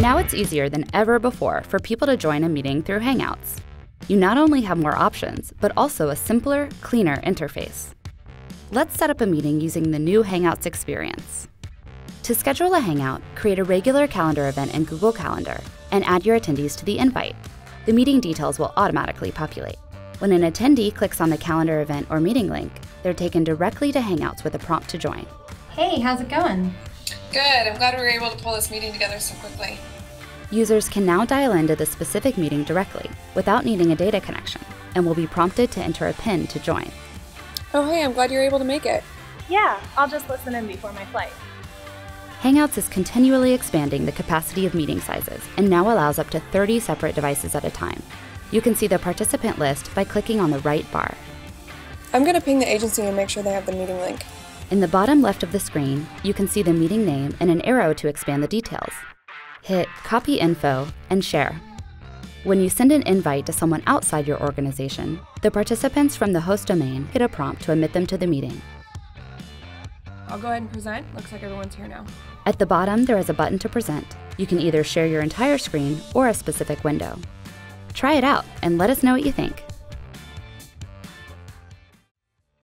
Now it's easier than ever before for people to join a meeting through Hangouts. You not only have more options, but also a simpler, cleaner interface. Let's set up a meeting using the new Hangouts experience. To schedule a Hangout, create a regular calendar event in Google Calendar and add your attendees to the invite. The meeting details will automatically populate. When an attendee clicks on the calendar event or meeting link, they're taken directly to Hangouts with a prompt to join. Hey, how's it going? Good. I'm glad we were able to pull this meeting together so quickly. Users can now dial into the specific meeting directly without needing a data connection and will be prompted to enter a PIN to join. Oh, hey, I'm glad you're able to make it. Yeah, I'll just listen in before my flight. Hangouts is continually expanding the capacity of meeting sizes and now allows up to 30 separate devices at a time. You can see the participant list by clicking on the right bar. I'm going to ping the agency and make sure they have the meeting link. In the bottom left of the screen, you can see the meeting name and an arrow to expand the details. Hit Copy Info and Share. When you send an invite to someone outside your organization, the participants from the host domain get a prompt to admit them to the meeting. I'll go ahead and present. Looks like everyone's here now. At the bottom, there is a button to present. You can either share your entire screen or a specific window. Try it out and let us know what you think.